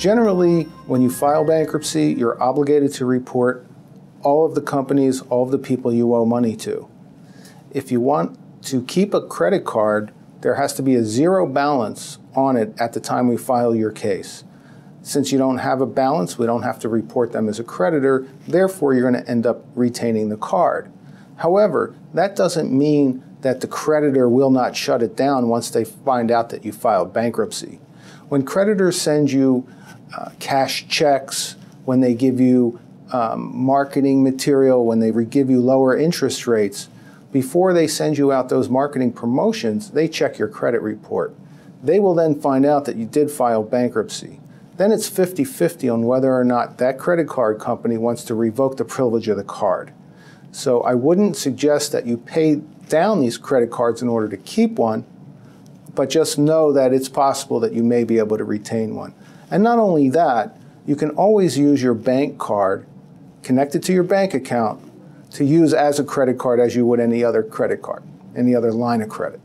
Generally, when you file bankruptcy, you're obligated to report all of the companies, all of the people you owe money to. If you want to keep a credit card, there has to be a zero balance on it at the time we file your case. Since you don't have a balance, we don't have to report them as a creditor, therefore, you're going to end up retaining the card. However, that doesn't mean that the creditor will not shut it down once they find out that you filed bankruptcy. When creditors send you uh, cash checks, when they give you um, marketing material, when they give you lower interest rates, before they send you out those marketing promotions, they check your credit report. They will then find out that you did file bankruptcy. Then it's 50 50 on whether or not that credit card company wants to revoke the privilege of the card. So I wouldn't suggest that you pay down these credit cards in order to keep one, but just know that it's possible that you may be able to retain one. And not only that, you can always use your bank card connected to your bank account to use as a credit card as you would any other credit card, any other line of credit.